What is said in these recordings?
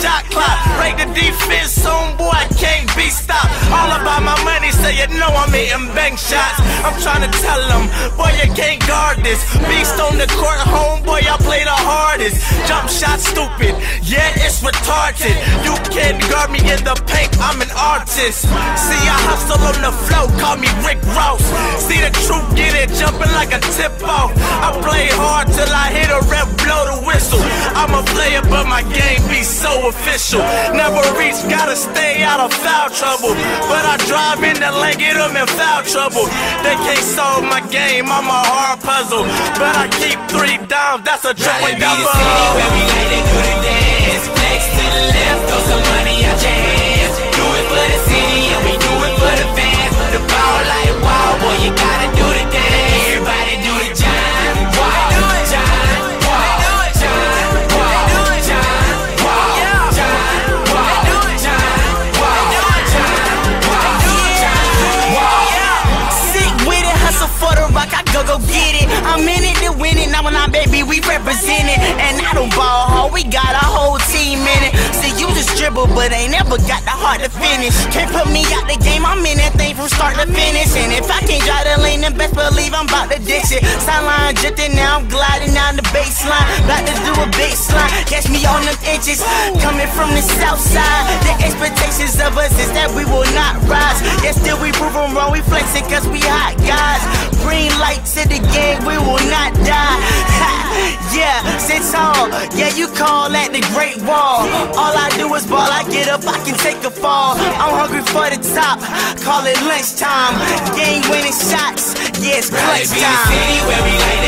shot clock. Break the defense on, boy, I can't be stopped. All about my money, so you know I'm hitting bank shots. I'm trying to tell them, boy, you can't guard this. Beast on the court, homeboy, I play the hardest. Jump shot stupid, yeah, it's retarded. You can't guard me in the paint, I'm an artist. See, I hustle on the flow, call me Rick Ross. See the truth, get it jumping like a tip off. I play hard till I hit a rep, so official. Never reach, gotta stay out of foul trouble. But I drive in the lane, get them in foul trouble. They can't solve my game, I'm a hard puzzle. But I keep three down, that's a triple double. Hustle for the rock, I go go get it. I'm in it to win it, now when I'm baby, we represent it. And I don't ball hard, we got a whole team in it. See, you just dribble, but ain't never got the heart to finish. Can't put me out the game, I'm in that thing from start to finish. And if I can't drive the lane, then best believe I'm about to ditch it. Sideline drifting, now I'm gliding down the baseline. About to do a baseline, catch me on them inches. Coming from the south side, the expectations of us is that we will not rise. Yet still we prove them wrong, we flexing cause we hot guys. Green light to the game, we will not die. Yeah, sit tall. Yeah, you call that the great wall. All I do is ball, I get up, I can take a fall. I'm hungry for the top, call it lunchtime. Game winning shots, yeah, it's Gotta clutch time.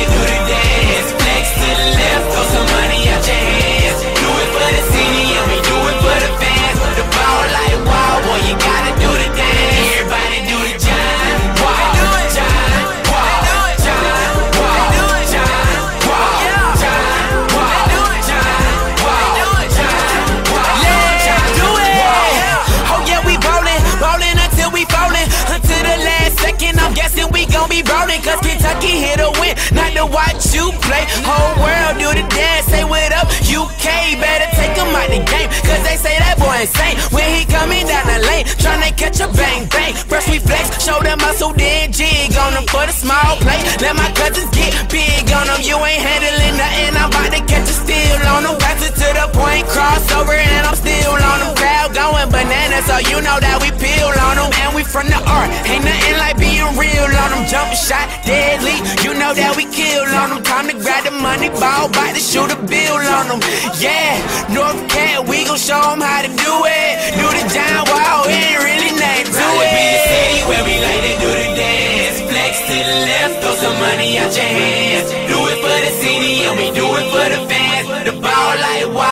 To watch you play. Whole world do the dance, say what up, UK. Better take him out the game, cause they say that boy insane. When he coming down the lane, tryna catch a bang bang. First we flex, show them muscle, then jig on them for the small play. Let my cousins get big on them, you ain't handling nothing. I'm about to catch a so you know that we peel on them. And we from the art, ain't nothing like being real on them. Jump shot deadly, you know that we kill on them. Time to grab the money ball, bout to shoot a bill on them. Yeah, North Cat, we gon' show them how to do it. Do the John Wall, it ain't really nothing to it. be the city where we like to do the dance. Flex to the left, throw some money out your hands. Do it for the city, and we do it for the fans. The